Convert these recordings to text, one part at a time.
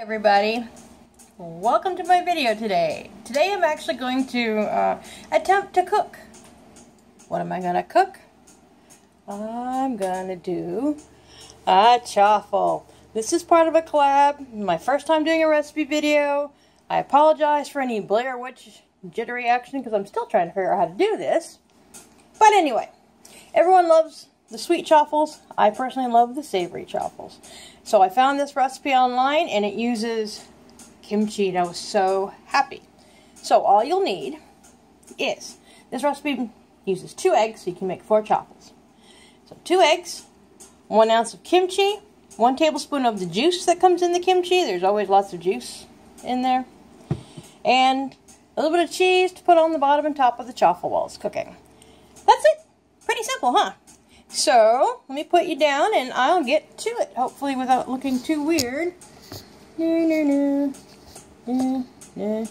everybody. Welcome to my video today. Today I'm actually going to uh, attempt to cook. What am I gonna cook? I'm gonna do a chaffle this is part of a collab. My first time doing a recipe video. I apologize for any Blair Witch jittery action because I'm still trying to figure out how to do this. But anyway everyone loves the sweet chaffles. I personally love the savory chaffles. So I found this recipe online and it uses kimchi and I was so happy. So all you'll need is, this recipe uses two eggs so you can make four chaffles. So two eggs, one ounce of kimchi, one tablespoon of the juice that comes in the kimchi. There's always lots of juice in there. And a little bit of cheese to put on the bottom and top of the chaffle while it's cooking. That's it. Pretty simple, huh? So, let me put you down and I'll get to it, hopefully without looking too weird. No, no, no.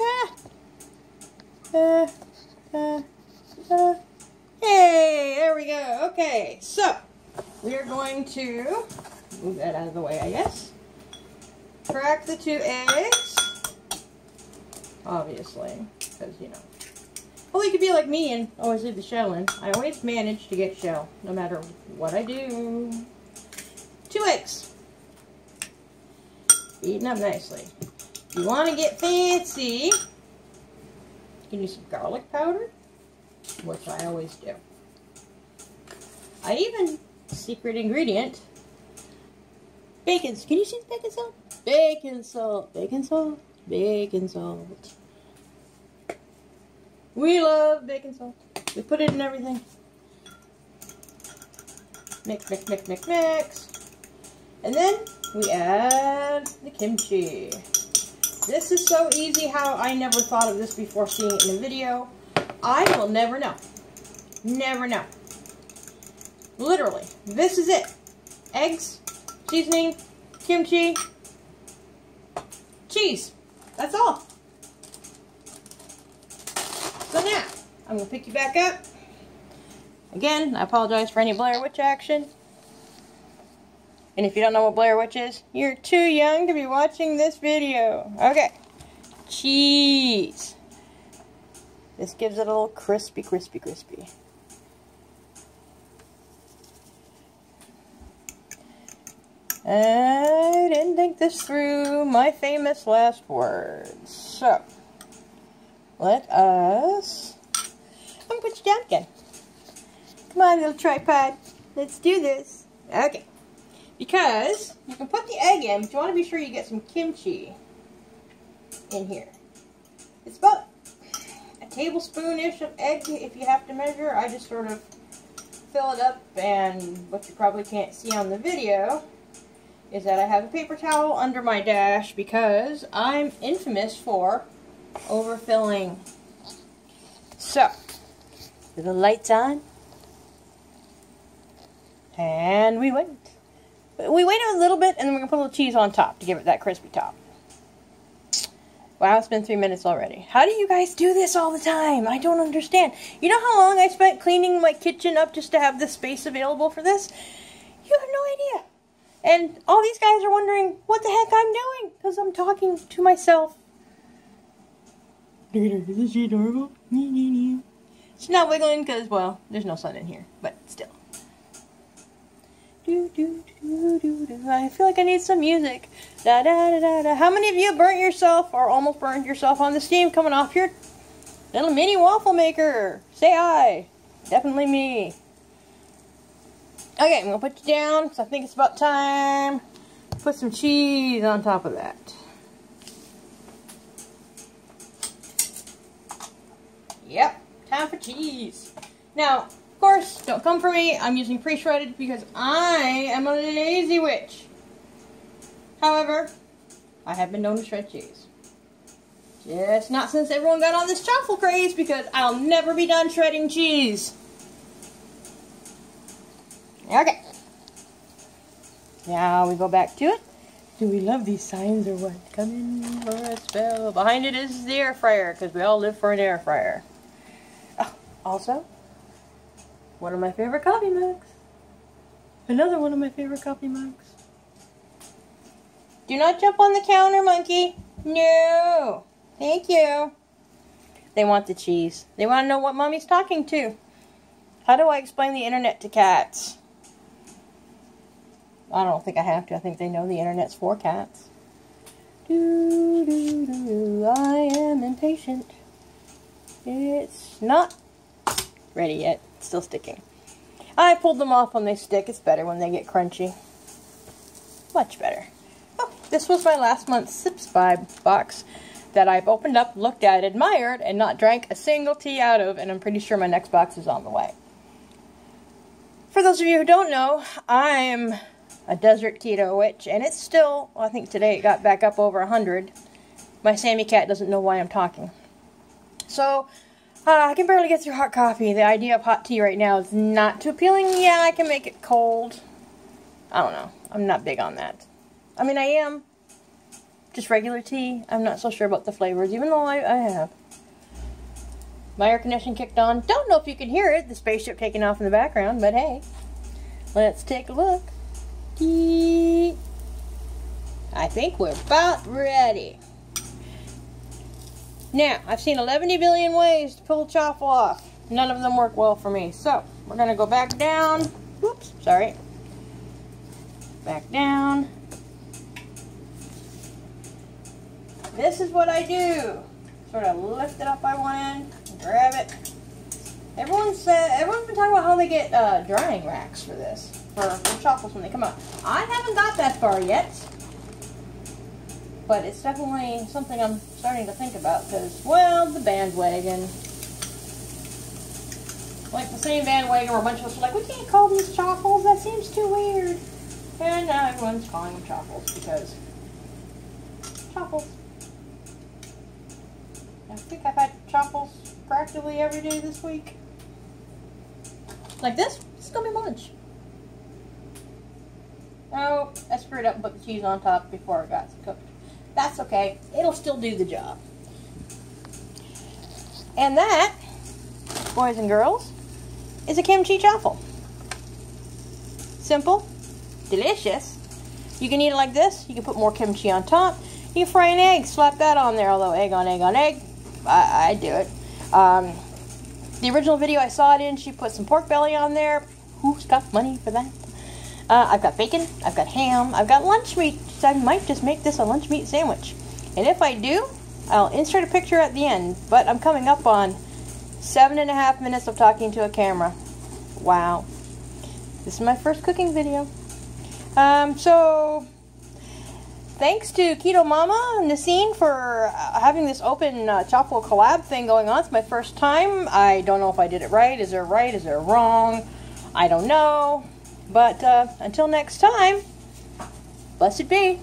Ah. Uh, uh, hey, there we go. Okay, so we are going to move that out of the way, I guess. Crack the two eggs, obviously, because, you know, well, you could be like me and always leave the shell in. I always manage to get shell, no matter what I do. Two eggs. Beaten up nicely. If you want to get fancy, you can use some garlic powder, which I always do. I even, secret ingredient, bacon. Can you see the bacon salt? Bacon salt, bacon salt, bacon salt. We love bacon salt. We put it in everything. Mix, mix, mix, mix, mix. And then we add the kimchi. This is so easy how I never thought of this before seeing it in a video. I will never know. Never know. Literally, this is it. Eggs, seasoning, kimchi, cheese. That's all. I'm going to pick you back up. Again, I apologize for any Blair Witch action. And if you don't know what Blair Witch is, you're too young to be watching this video. Okay. Cheese. This gives it a little crispy, crispy, crispy. I didn't think this through. My famous last words. So, let us... I'm going to put you down again. Come on, little tripod. Let's do this. Okay. Because you can put the egg in, but you want to be sure you get some kimchi in here. It's about a tablespoon-ish of egg if you have to measure. I just sort of fill it up and what you probably can't see on the video is that I have a paper towel under my dash because I'm infamous for overfilling. So, the lights on. And we wait. We wait a little bit and then we're going to put a little cheese on top to give it that crispy top. Wow, it's been three minutes already. How do you guys do this all the time? I don't understand. You know how long I spent cleaning my kitchen up just to have the space available for this? You have no idea. And all these guys are wondering what the heck I'm doing because I'm talking to myself isn't she adorable? She's not wiggling because, well, there's no sun in here, but still. Do, do, do, do, do. I feel like I need some music. Da, da, da, da, da. How many of you burnt yourself or almost burned yourself on the steam coming off your little mini waffle maker? Say hi. Definitely me. Okay, I'm going to put you down because I think it's about time. Put some cheese on top of that. Yep, time for cheese. Now, of course, don't come for me. I'm using pre-shredded because I am a lazy witch. However, I have been known to shred cheese. Just not since everyone got on this chaffle craze because I'll never be done shredding cheese. Okay. Now we go back to it. Do we love these signs or what? Come in for a spell. Behind it is the air fryer because we all live for an air fryer. Also, one of my favorite coffee mugs. Another one of my favorite coffee mugs. Do not jump on the counter, monkey. No. Thank you. They want the cheese. They want to know what mommy's talking to. How do I explain the internet to cats? I don't think I have to. I think they know the internet's for cats. Do, do, do. I am impatient. It's not ready yet. It's still sticking. I pulled them off when they stick. It's better when they get crunchy. Much better. Oh, this was my last month's Sips by box that I've opened up, looked at, admired, and not drank a single tea out of, and I'm pretty sure my next box is on the way. For those of you who don't know, I'm a desert keto witch, and it's still, well, I think today it got back up over 100. My Sammy cat doesn't know why I'm talking. So, uh, I can barely get through hot coffee. The idea of hot tea right now is not too appealing. Yeah, I can make it cold. I don't know. I'm not big on that. I mean, I am. Just regular tea. I'm not so sure about the flavors, even though I, I have. My air conditioning kicked on. Don't know if you can hear it, the spaceship taking off in the background, but hey. Let's take a look. I think we're about ready. Now, I've seen 11 billion ways to pull chaffle off. None of them work well for me. So, we're going to go back down. Whoops, sorry. Back down. This is what I do. Sort of lift it up by one end, grab it. Everyone said, everyone's been talking about how they get uh, drying racks for this, for, for chocolates when they come out. I haven't got that far yet, but it's definitely something I'm starting to think about because, well, the bandwagon. Like the same bandwagon where a bunch of us are like, we can't call these chocolates, that seems too weird. And now everyone's calling them chocolates because chocolates. I think I've had chocolates practically every day this week. Like this, this is gonna be lunch. Oh, I screwed up and put the cheese on top before it got cooked. That's okay. It'll still do the job. And that, boys and girls, is a kimchi chaffle. Simple, delicious. You can eat it like this. You can put more kimchi on top. You fry an egg, slap that on there, although egg on egg on egg, I, I do it. Um, the original video I saw it in, she put some pork belly on there. Who's got money for that? Uh, I've got bacon, I've got ham, I've got lunch meat. So I might just make this a lunch meat sandwich. And if I do, I'll insert a picture at the end. But I'm coming up on seven and a half minutes of talking to a camera. Wow. This is my first cooking video. Um, so, thanks to Ketomomma and Nacine for uh, having this open uh, Chaffle collab thing going on. It's my first time. I don't know if I did it right. Is there right? Is there wrong? I don't know. But uh, until next time, blessed be.